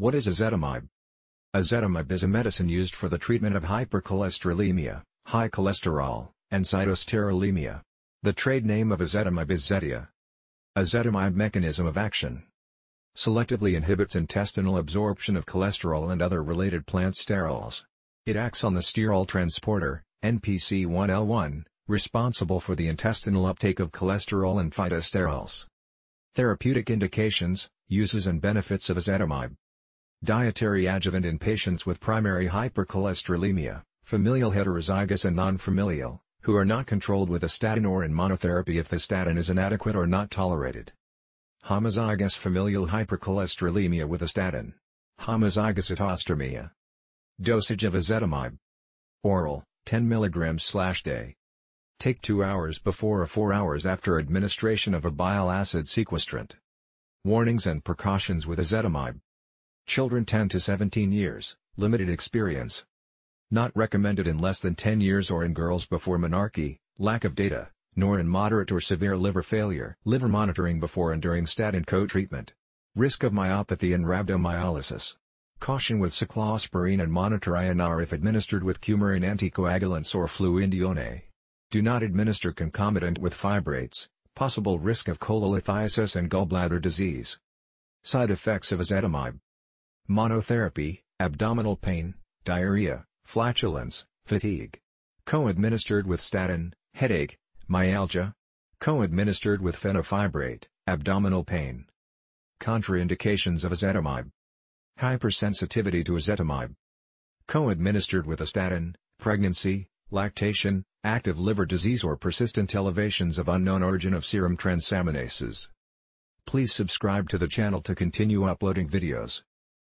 What is ezetimibe? Ezetimibe is a medicine used for the treatment of hypercholesterolemia, high cholesterol, and sitosterolemia. The trade name of ezetimibe is Zetia. Ezetimibe mechanism of action selectively inhibits intestinal absorption of cholesterol and other related plant sterols. It acts on the sterol transporter, NPC1L1, responsible for the intestinal uptake of cholesterol and phytosterols. Therapeutic indications, uses and benefits of ezetimibe. Dietary adjuvant in patients with primary hypercholesterolemia, familial heterozygous and non-familial, who are not controlled with a statin or in monotherapy if the statin is inadequate or not tolerated. Homozygous familial hypercholesterolemia with a statin. Homozygous sitosterolemia. Dosage of ezetimibe. Oral, 10 mg slash day. Take 2 hours before or 4 hours after administration of a bile acid sequestrant. Warnings and precautions with ezetimibe. Children 10 to 17 years, limited experience. Not recommended in less than 10 years or in girls before menarche, lack of data nor in moderate or severe liver failure. Liver monitoring before and during statin co-treatment. Risk of myopathy and rhabdomyolysis. Caution with cyclosporine and monitor INR if administered with coumarin anticoagulants or fluindione. Do not administer concomitant with fibrates, possible risk of cholelithiasis and gallbladder disease. Side effects of ezetimibe. Monotherapy, abdominal pain, diarrhea, flatulence, fatigue. Co-administered with statin, headache, myalgia. Co-administered with fenofibrate, abdominal pain. Contraindications of ezetimibe. Hypersensitivity to ezetimibe. Co-administered with a statin, pregnancy, lactation, active liver disease or persistent elevations of unknown origin of serum transaminases. Please subscribe to the channel to continue uploading videos.